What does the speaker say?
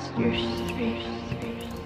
past your street.